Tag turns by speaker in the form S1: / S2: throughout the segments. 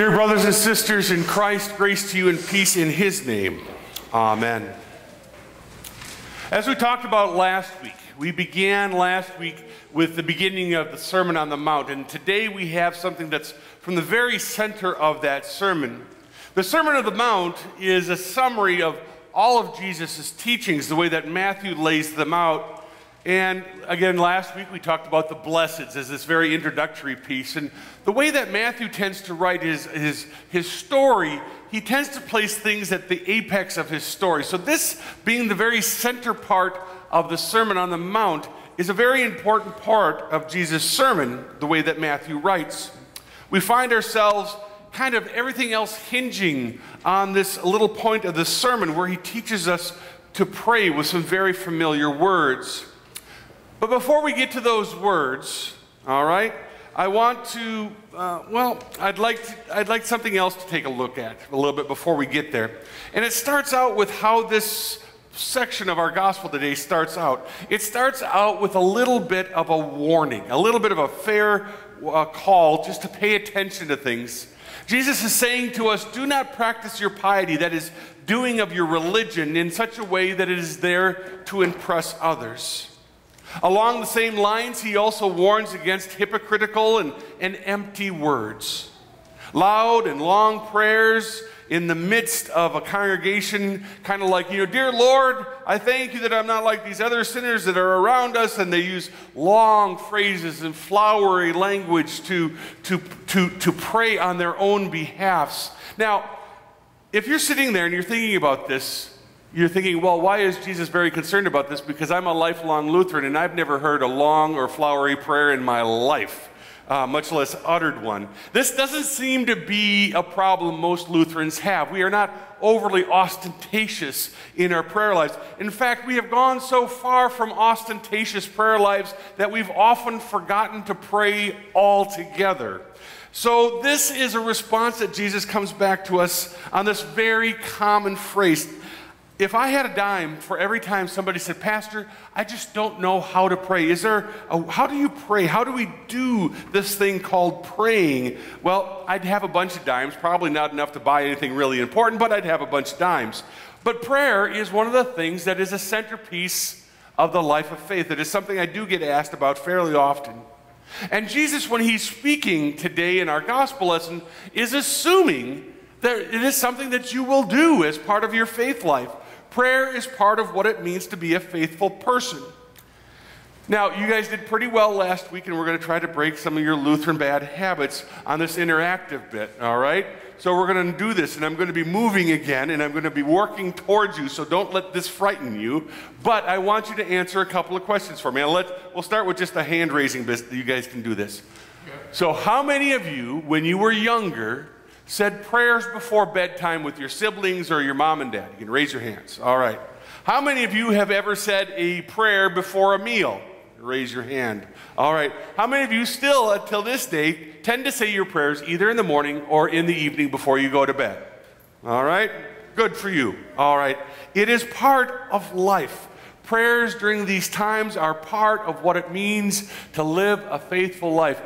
S1: Dear brothers and sisters in Christ, grace to you and peace in his name. Amen. As we talked about last week, we began last week with the beginning of the Sermon on the Mount, and today we have something that's from the very center of that sermon. The Sermon on the Mount is a summary of all of Jesus' teachings, the way that Matthew lays them out and again, last week we talked about the blesseds as this very introductory piece. And the way that Matthew tends to write his, his, his story, he tends to place things at the apex of his story. So, this being the very center part of the Sermon on the Mount is a very important part of Jesus' sermon, the way that Matthew writes. We find ourselves kind of everything else hinging on this little point of the sermon where he teaches us to pray with some very familiar words. But before we get to those words, all right, I want to, uh, well, I'd like, to, I'd like something else to take a look at a little bit before we get there. And it starts out with how this section of our gospel today starts out. It starts out with a little bit of a warning, a little bit of a fair uh, call just to pay attention to things. Jesus is saying to us, do not practice your piety, that is, doing of your religion, in such a way that it is there to impress others. Along the same lines, he also warns against hypocritical and, and empty words. Loud and long prayers in the midst of a congregation, kind of like, you know, Dear Lord, I thank you that I'm not like these other sinners that are around us, and they use long phrases and flowery language to, to, to, to pray on their own behalfs. Now, if you're sitting there and you're thinking about this, you're thinking, well, why is Jesus very concerned about this? Because I'm a lifelong Lutheran and I've never heard a long or flowery prayer in my life, uh, much less uttered one. This doesn't seem to be a problem most Lutherans have. We are not overly ostentatious in our prayer lives. In fact, we have gone so far from ostentatious prayer lives that we've often forgotten to pray altogether. So, this is a response that Jesus comes back to us on this very common phrase if I had a dime for every time somebody said, Pastor, I just don't know how to pray. Is there a, how do you pray? How do we do this thing called praying? Well, I'd have a bunch of dimes, probably not enough to buy anything really important, but I'd have a bunch of dimes. But prayer is one of the things that is a centerpiece of the life of faith. It is something I do get asked about fairly often. And Jesus, when he's speaking today in our gospel lesson, is assuming that it is something that you will do as part of your faith life. Prayer is part of what it means to be a faithful person. Now, you guys did pretty well last week, and we're going to try to break some of your Lutheran bad habits on this interactive bit, all right? So, we're going to do this, and I'm going to be moving again, and I'm going to be working towards you, so don't let this frighten you. But I want you to answer a couple of questions for me. Let, we'll start with just a hand raising bit. You guys can do this. So, how many of you, when you were younger, said prayers before bedtime with your siblings or your mom and dad? You can raise your hands. All right. How many of you have ever said a prayer before a meal? Raise your hand. All right. How many of you still, uh, until this day, tend to say your prayers either in the morning or in the evening before you go to bed? All right. Good for you. All right. It is part of life. Prayers during these times are part of what it means to live a faithful life.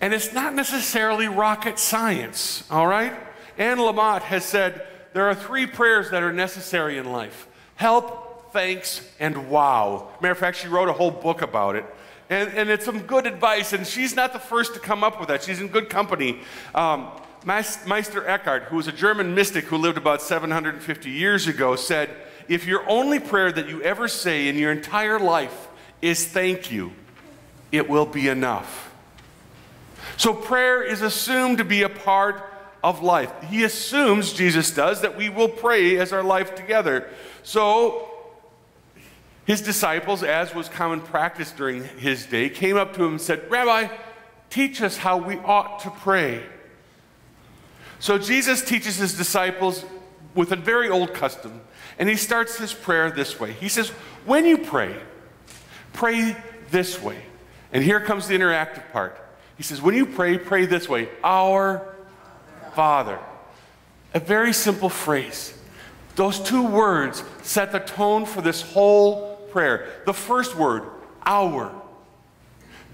S1: And it's not necessarily rocket science, all right? Anne Lamott has said there are three prayers that are necessary in life help, thanks, and wow. Matter of fact, she wrote a whole book about it. And, and it's some good advice, and she's not the first to come up with that. She's in good company. Um, Meister Eckhart, who was a German mystic who lived about 750 years ago, said, If your only prayer that you ever say in your entire life is thank you, it will be enough. So prayer is assumed to be a part of life. He assumes, Jesus does, that we will pray as our life together. So his disciples, as was common practice during his day, came up to him and said, Rabbi, teach us how we ought to pray. So Jesus teaches his disciples with a very old custom, and he starts his prayer this way. He says, When you pray, pray this way. And here comes the interactive part. He says, when you pray, pray this way Our Father. A very simple phrase. Those two words set the tone for this whole prayer. The first word, our.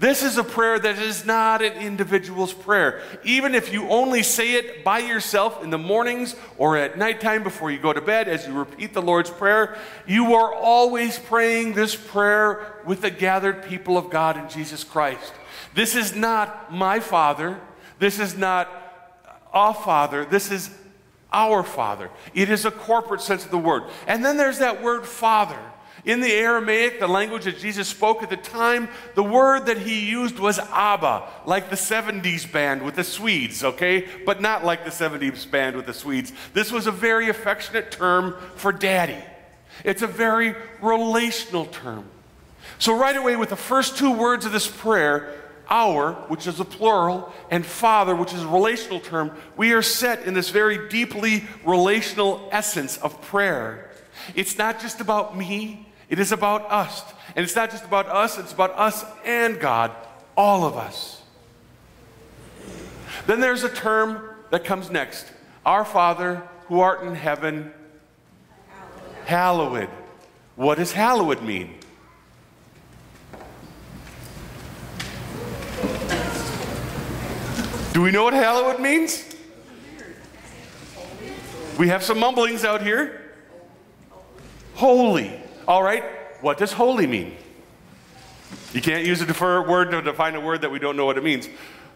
S1: This is a prayer that is not an individual's prayer. Even if you only say it by yourself in the mornings or at nighttime before you go to bed as you repeat the Lord's Prayer, you are always praying this prayer with the gathered people of God in Jesus Christ. This is not my Father. This is not our Father. This is our Father. It is a corporate sense of the word. And then there's that word Father. In the Aramaic, the language that Jesus spoke at the time, the word that he used was Abba, like the 70s band with the Swedes, okay? But not like the 70s band with the Swedes. This was a very affectionate term for daddy. It's a very relational term. So, right away, with the first two words of this prayer, our, which is a plural, and father, which is a relational term, we are set in this very deeply relational essence of prayer. It's not just about me, it is about us. And it's not just about us, it's about us and God, all of us. Then there's a term that comes next Our Father who art in heaven, hallowed. What does hallowed mean? Do we know what hallowed means? We have some mumblings out here. Holy. All right. What does holy mean? You can't use a defer word to define a word that we don't know what it means.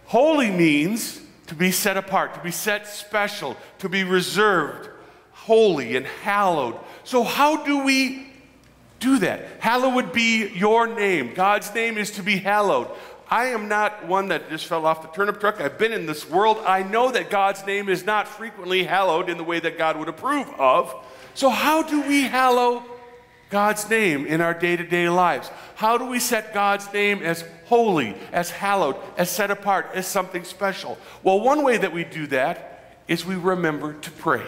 S1: Holy means to be set apart, to be set special, to be reserved, holy and hallowed. So, how do we do that? Hallowed would be your name. God's name is to be hallowed. I am not one that just fell off the turnip truck. I've been in this world. I know that God's name is not frequently hallowed in the way that God would approve of. So, how do we hallow God's name in our day to day lives? How do we set God's name as holy, as hallowed, as set apart, as something special? Well, one way that we do that is we remember to pray.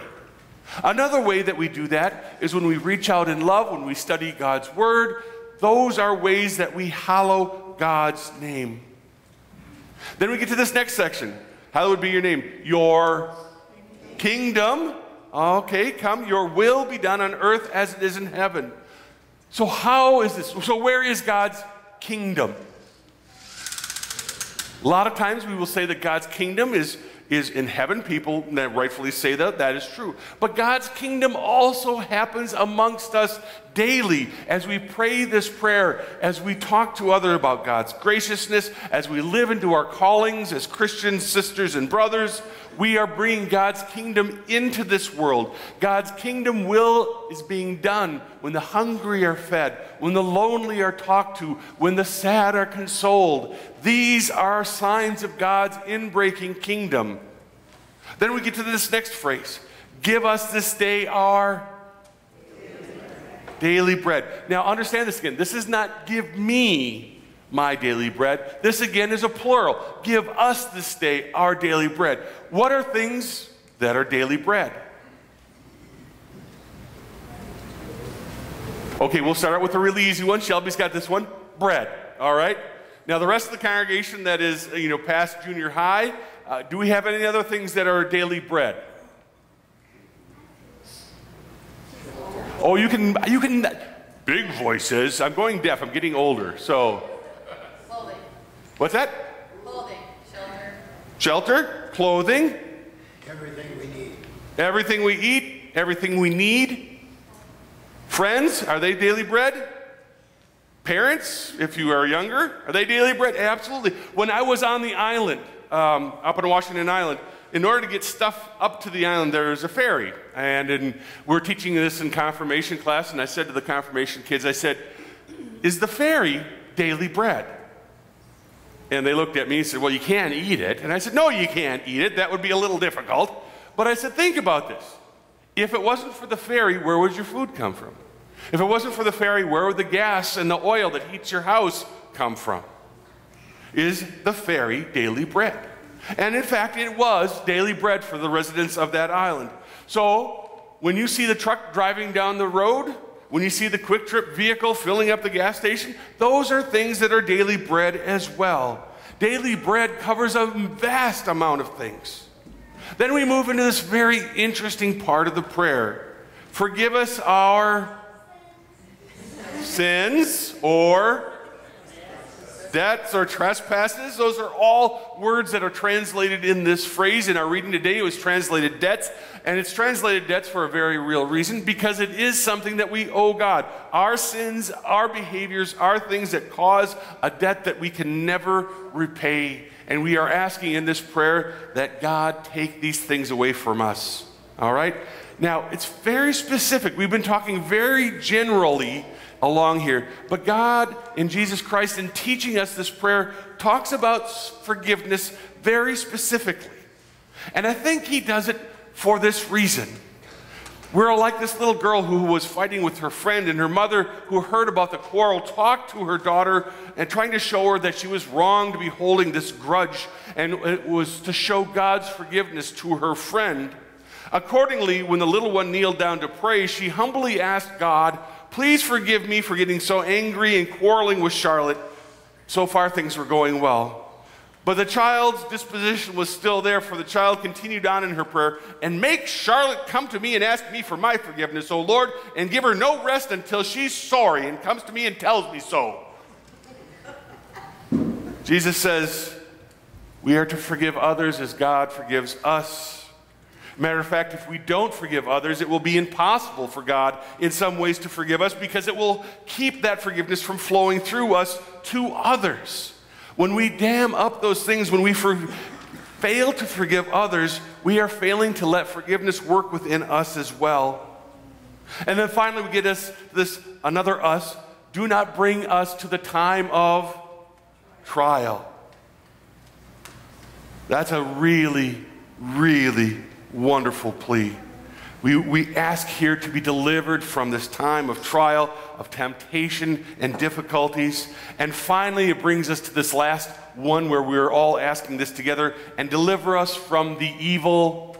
S1: Another way that we do that is when we reach out in love, when we study God's word. Those are ways that we hallow God's name. Then we get to this next section. Hallowed be your name. Your kingdom. Okay, come. Your will be done on earth as it is in heaven. So, how is this? So, where is God's kingdom? A lot of times we will say that God's kingdom is is in heaven. People that rightfully say that, that is true. But God's kingdom also happens amongst us daily as we pray this prayer, as we talk to others about God's graciousness, as we live into our callings as Christian sisters and brothers. We are bringing God's kingdom into this world. God's kingdom will is being done when the hungry are fed, when the lonely are talked to, when the sad are consoled. These are signs of God's inbreaking kingdom. Then we get to this next phrase Give us this day our daily bread. Now, understand this again. This is not give me my daily bread. This again is a plural. Give us this day our daily bread. What are things that are daily bread? Okay, we'll start out with a really easy one. Shelby's got this one bread. All right? Now, the rest of the congregation that is, you know, past junior high, uh, do we have any other things that are daily bread? Oh, you can, you can, big voices. I'm going deaf. I'm getting older. So. What's that?
S2: Clothing, shelter.
S1: Shelter, clothing.
S3: Everything we need.
S1: Everything we eat, everything we need. Friends, are they daily bread? Parents, if you are younger, are they daily bread? Absolutely. When I was on the island, um, up on Washington Island, in order to get stuff up to the island, there's a ferry. And in, we're teaching this in confirmation class, and I said to the confirmation kids, I said, Is the ferry daily bread? And they looked at me and said, Well, you can't eat it. And I said, No, you can't eat it. That would be a little difficult. But I said, Think about this. If it wasn't for the ferry, where would your food come from? If it wasn't for the ferry, where would the gas and the oil that heats your house come from? Is the ferry daily bread? And in fact, it was daily bread for the residents of that island. So when you see the truck driving down the road, when you see the Kwik Trip vehicle filling up the gas station, those are things that are daily bread as well. Daily bread covers a vast amount of things. Then we move into this very interesting part of the prayer. Forgive us our sins or debts or trespasses. Those are all words that are translated in this phrase. In our reading today, it was translated debts, and it's translated debts for a very real reason because it is something that we owe God. Our sins, our behaviors are things that cause a debt that we can never repay. And we are asking in this prayer that God take these things away from us. All right? Now, it's very specific. We've been talking very generally along here. But God in Jesus Christ, in teaching us this prayer, talks about forgiveness very specifically. And I think He does it for this reason. We're like this little girl who was fighting with her friend, and her mother, who heard about the quarrel, talked to her daughter and trying to show her that she was wrong to be holding this grudge, and it was to show God's forgiveness to her friend. Accordingly, when the little one kneeled down to pray, she humbly asked God Please forgive me for getting so angry and quarreling with Charlotte. So far, things were going well. But the child's disposition was still there, for the child continued on in her prayer, and make Charlotte come to me and ask me for my forgiveness, O Lord, and give her no rest until she's sorry and comes to me and tells me so. Jesus says, We are to forgive others as God forgives us. Matter of fact, if we don't forgive others, it will be impossible for God in some ways to forgive us because it will keep that forgiveness from flowing through us to others. When we dam up those things, when we for, fail to forgive others, we are failing to let forgiveness work within us as well. And then finally, we get us this another us. Do not bring us to the time of trial. That's a really, really wonderful plea. We, we ask here to be delivered from this time of trial, of temptation, and difficulties. And finally, it brings us to this last one where we're all asking this together and deliver us from the evil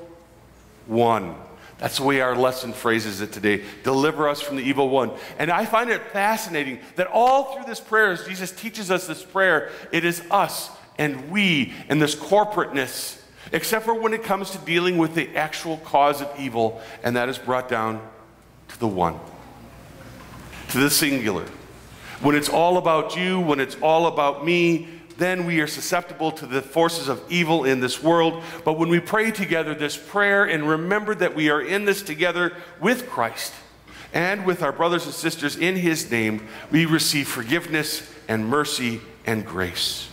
S1: one. That's the way our lesson phrases it today. Deliver us from the evil one. And I find it fascinating that all through this prayer, as Jesus teaches us this prayer, it is us and we and this corporateness except for when it comes to dealing with the actual cause of evil, and that is brought down to the one, to the singular. When it's all about you, when it's all about me, then we are susceptible to the forces of evil in this world. But when we pray together this prayer and remember that we are in this together with Christ and with our brothers and sisters in His name, we receive forgiveness and mercy and grace.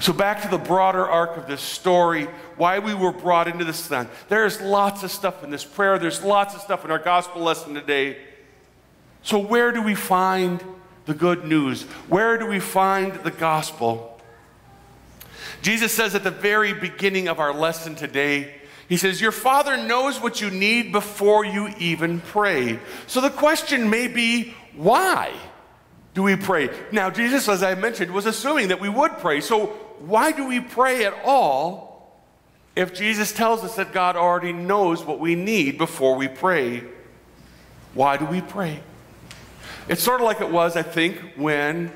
S1: So, back to the broader arc of this story, why we were brought into this thing. There's lots of stuff in this prayer, there's lots of stuff in our gospel lesson today. So, where do we find the good news? Where do we find the gospel? Jesus says at the very beginning of our lesson today, He says, Your Father knows what you need before you even pray. So, the question may be, why? do we pray? Now, Jesus, as I mentioned, was assuming that we would pray. So, why do we pray at all if Jesus tells us that God already knows what we need before we pray? Why do we pray? It's sort of like it was, I think, when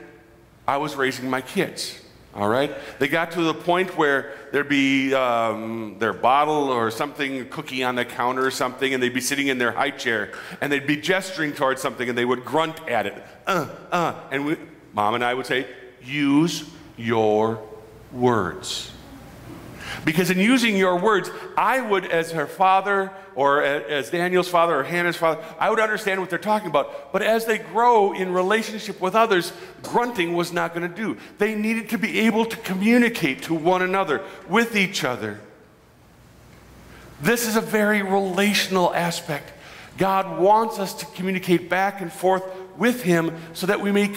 S1: I was raising my kids. All right? They got to the point where there'd be um, their bottle or something, cookie on the counter or something, and they'd be sitting in their high chair and they'd be gesturing towards something and they would grunt at it. Uh, uh. And we, mom and I would say, use your words. Because in using your words, I would, as her father, or as Daniel's father, or Hannah's father, I would understand what they're talking about. But as they grow in relationship with others, grunting was not going to do. They needed to be able to communicate to one another, with each other. This is a very relational aspect. God wants us to communicate back and forth with Him so that we may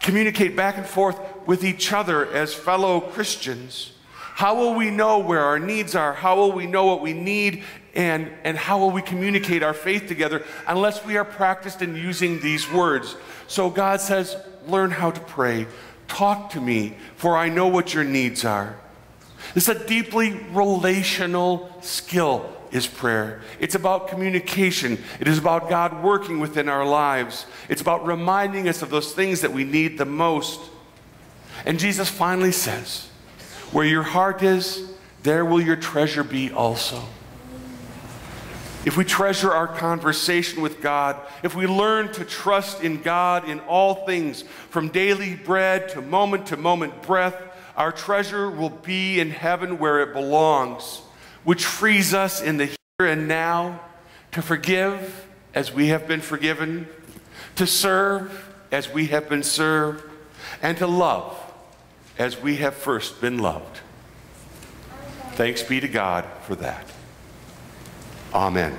S1: communicate back and forth with each other as fellow Christians. How will we know where our needs are? How will we know what we need? And, and how will we communicate our faith together unless we are practiced in using these words? So God says, Learn how to pray. Talk to me, for I know what your needs are. It's a deeply relational skill is prayer. It's about communication. It is about God working within our lives. It's about reminding us of those things that we need the most. And Jesus finally says, Where your heart is, there will your treasure be also. if we treasure our conversation with God, if we learn to trust in God in all things, from daily bread to moment to moment breath, our treasure will be in heaven where it belongs, which frees us in the here and now to forgive as we have been forgiven, to serve as we have been served, and to love as we have first been loved. Thanks be to God for that. Amen.